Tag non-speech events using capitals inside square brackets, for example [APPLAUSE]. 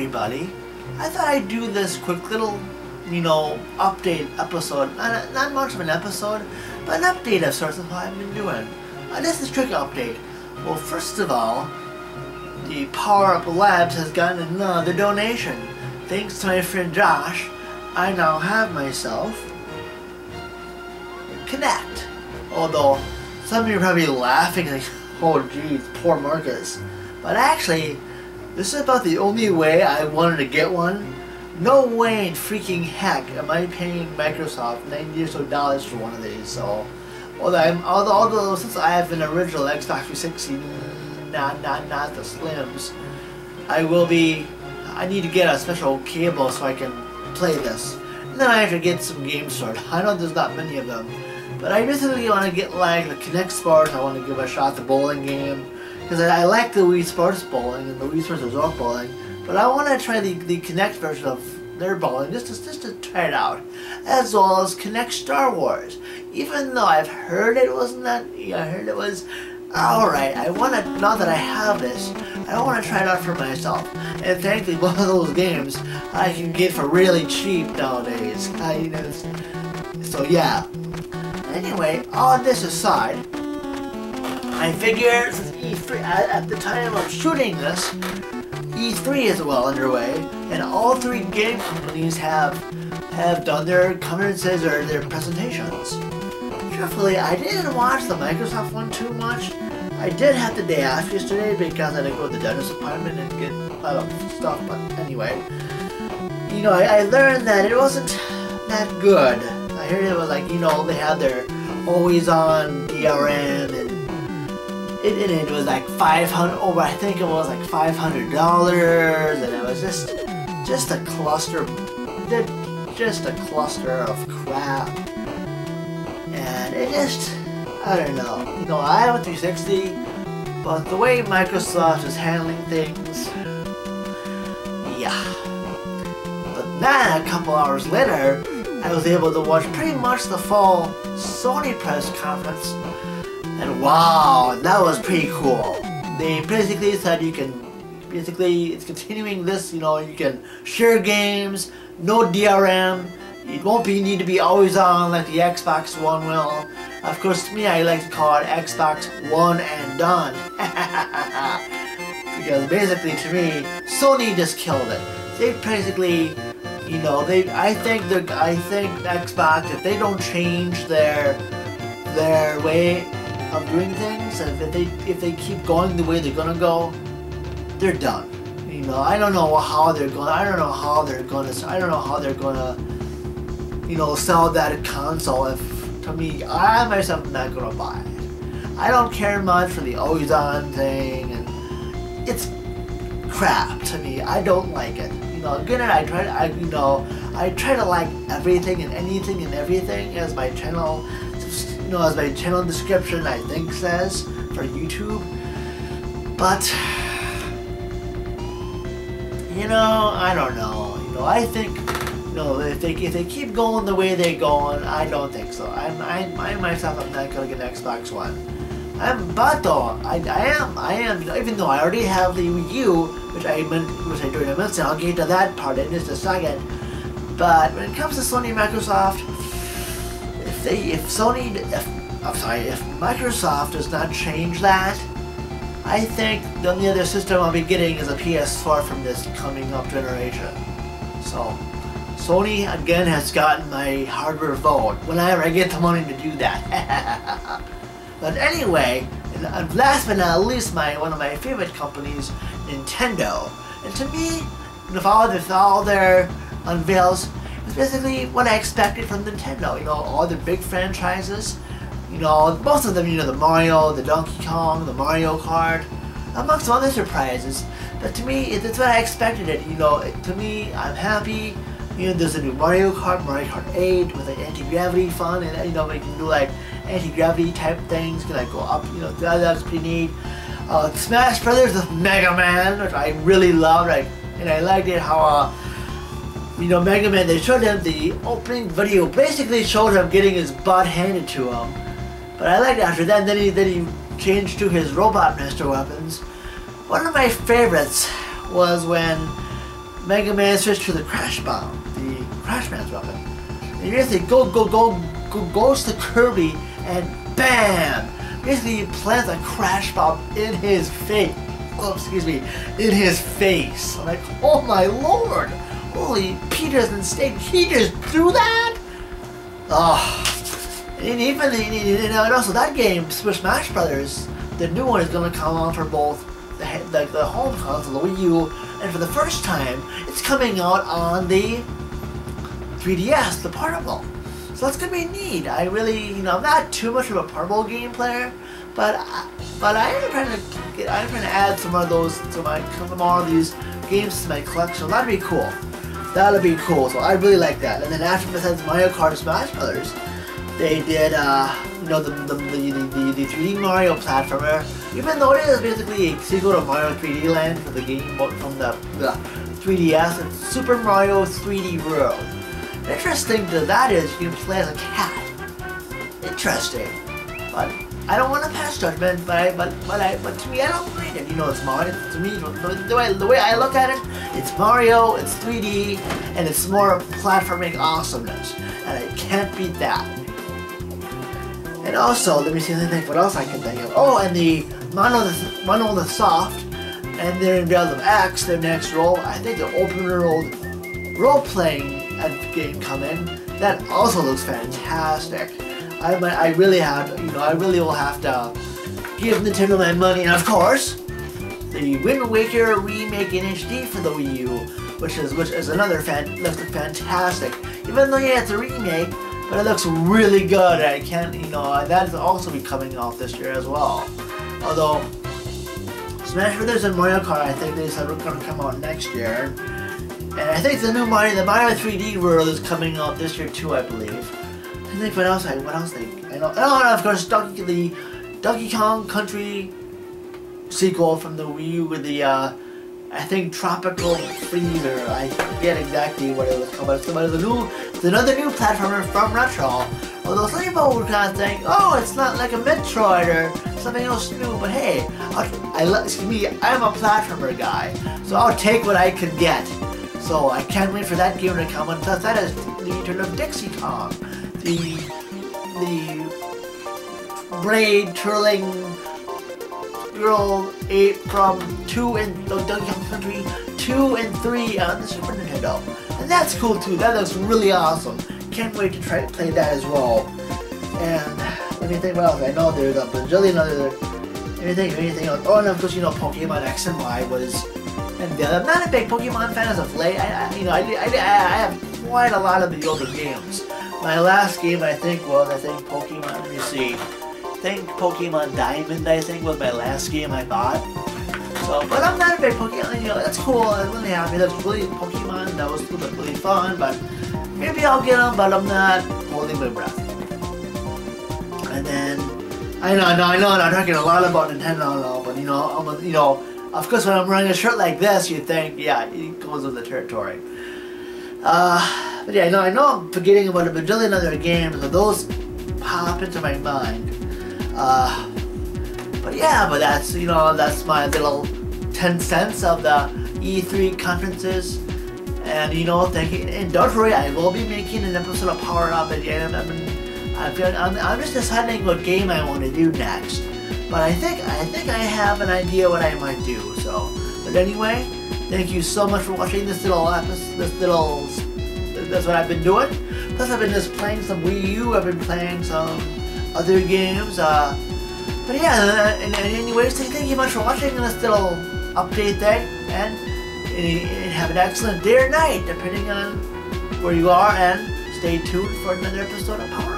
everybody. I thought I'd do this quick little, you know, update episode. Not, not much of an episode, but an update of sorts of what I've been doing. Uh, this is trick update. Well, first of all, the Power Up Labs has gotten another donation. Thanks to my friend Josh, I now have myself Kinect. Although, some of you are probably laughing like, [LAUGHS] oh geez, poor Marcus. But actually, this is about the only way I wanted to get one. No way in freaking heck am I paying Microsoft 90 or so dollars for one of these, so... Although, I'm, although, although since I have an original Xbox 360, not, not, not the Slims, I will be... I need to get a special cable so I can play this. And then I have to get some games sorted. [LAUGHS] I know there's not many of them. But I basically want to get like the Kinect Sports, I want to give a shot the bowling game. Because I, I, like the Wii Sports bowling and the Wii Sports Resort bowling. But I want to try the, the Kinect version of their bowling just to, just to try it out. As well as Kinect Star Wars. Even though I've heard it wasn't that, I heard it was alright, I want to, now that I have this, I want to try it out for myself. And thankfully, [LAUGHS] one of those games I can get for really cheap nowadays. I, you know, so yeah, Anyway, all this aside, I figure since E3, at, at the time of shooting this, E3 is well underway, and all three game companies have have done their conferences or their presentations. Truthfully, I didn't watch the Microsoft one too much. I did have the day off yesterday because I had to go to the dentist appointment and get of stuff, but anyway. You know, I, I learned that it wasn't that good I heard it was like, you know, they had their always on DRM and it, it, was like 500 over, oh, I think it was like $500 and it was just, just a cluster, just a cluster of crap. And it just, I don't know. Know, I have a 360, but the way Microsoft is handling things, yeah. But then a couple hours later, I was able to watch pretty much the full Sony press conference. And wow, that was pretty cool. They basically said you can, basically it's continuing this, you know, you can share games, no DRM, it won't be need to be always on like the Xbox One will. Of course, to me, I like to call it Xbox One and done. [LAUGHS] because basically, to me, Sony just killed it. They basically you know, they. I think the. I think Xbox, if they don't change their their way of doing things, and if they if they keep going the way they're gonna go, they're done. You know, I don't know how they're going. I don't know how they're gonna. I don't know how they're gonna. You know, sell that console. If to me, I myself am not gonna buy it. I don't care much for the always on thing, and it's crap to me. I don't like it you know, granted, I try to, I, you know, I try to like everything and anything and everything as my channel, know, as my channel description I think says for YouTube. But, you know, I don't know. You know, I think, you know, if they if they keep going the way they're going, I don't think so. I'm, I, I myself, I'm not gonna get an Xbox One. I'm, but though, I, I am, I am, even though I already have the Wii U, which I which I do in a minute, I'll get to that part in just a second. But when it comes to Sony Microsoft, they, if Sony, if, I'm sorry, if Microsoft does not change that, I think the only other system I'll be getting is a PS4 from this coming up generation. So, Sony again has gotten my hardware vote whenever I get the money to do that. [LAUGHS] but anyway, and uh, last but not least, my one of my favorite companies, Nintendo. And to me, with all, with all their unveils, it's basically what I expected from Nintendo. You know, all the big franchises. You know, most of them, you know, the Mario, the Donkey Kong, the Mario Kart, amongst other surprises. But to me, it's what I expected it. You know, to me, I'm happy. You know, there's a new Mario Kart, Mario Kart 8 with an anti-gravity fun, and you know, we can do like anti-gravity type things, can like go up. You know, that, that's pretty neat uh, Smash Brothers with Mega Man, which I really loved. Right? And I liked it how, uh, you know, Mega Man, they showed him the opening video, basically showed him getting his butt handed to him. But I liked after that, then he, then he changed to his Robot Master weapons. One of my favorites was when Mega Man switched to the Crash Bomb, the Crash Man's weapon. And you basically go, go, go, go, goes to Kirby and BAM! Basically, he plants a Crash Bomb in his face. Oh, excuse me, in his face. I'm like, oh my lord! Holy Peter's mistake, he just do that? Oh. And even, and also that game, Super Smash Brothers, the new one is going to come out for both the, the, the home console, the Wii U, and for the first time, it's coming out on the 3DS, the portable. So that's gonna be neat. I really, you know, I'm not too much of a portable game player, but but I am trying to get, I'm trying to add some of those to my some of these games to my collection. That'd be cool. That'd be cool. So I really like that. And then after besides Mario Kart Smash Brothers, they did, uh, you know, the, the, the, the, the 3D Mario platformer. Even though it is basically a sequel to Mario 3D Land for the game from the, the 3DS, it's Super Mario 3D World. Interesting to that is you can play as a cat. Interesting. But I don't want to pass judgment, but I, but but I but to me I don't mind it. You know, it's Mario. To me, the, the way the way I look at it, it's Mario, it's 3D, and it's more platforming awesomeness, and I can't beat that. And also, let me see, think what else I can think of. Oh, and the Monolith, Monolith Soft and their Invaluable X, their next role, I think the open world role-playing uh, game coming. That also looks fantastic. I, I really have, you know, I really will have to give Nintendo my money, and of course, the Wind Waker remake in HD for the Wii U, which is which is another fan, looks fantastic. Even though yeah, it's a remake, but it looks really good. I can't, you know, that is also be coming out this year as well. Although, Smash Brothers and Mario Kart, I think they said are going to come out next year. And I think the new Mario, the Mario 3D World is coming out this year too, I believe. Think what else? I what else? I know. Oh, and of course, Donkey the Donkey Kong Country sequel from the Wii U with the uh, I think Tropical Freezer. I forget exactly what it was called, but it's, a new, it's another new platformer from Retro. Although some people were kind of think, oh, it's not like a Metroid or something else new. But hey, I, I excuse me, I'm a platformer guy, so I'll take what I can get. So I can't wait for that game to come. And plus, that is the return of Dixie Kong, the the braid twirling Girl 8 from 2 and oh, Donkey Kong Country 2 and 3 on the Super Nintendo. And that's cool too, that looks really awesome. Can't wait to try to play that as well. And let me think what else. I know there's a bajillion other anything anything else. Oh and of course you know Pokemon X and Y was and the, I'm not a big Pokemon fan as of late. I, I you know I, I, I have quite a lot of the older games. My last game I think was I think Pokemon let me see think Pokemon Diamond, I think, was my last game I bought. So, but I'm not a big Pokemon, you know, that's cool, I'm really happy, that's really Pokemon, that was really fun, but maybe I'll get them, but I'm not holding my breath. And then, I know, I know, I know, I'm talking a lot about Nintendo now, but you know, I'm you know, of course when I'm wearing a shirt like this, you think, yeah, it goes with the territory. Uh, but yeah, I know, I know I'm forgetting about a bajillion other games, but those pop into my mind. Uh, but yeah, but that's, you know, that's my little 10 cents of the E3 conferences. And, you know, thank you. And don't worry, I will be making an episode of Power Up again. I mean, I'm, I'm just deciding what game I want to do next. But I think I think I have an idea what I might do. So, but anyway, thank you so much for watching this little episode. This little that's what I've been doing. Plus, I've been just playing some Wii U. I've been playing some other games. Uh, but yeah, and, and anyways, thank you much for watching this little update there, and, and have an excellent day or night, depending on where you are, and stay tuned for another episode of Power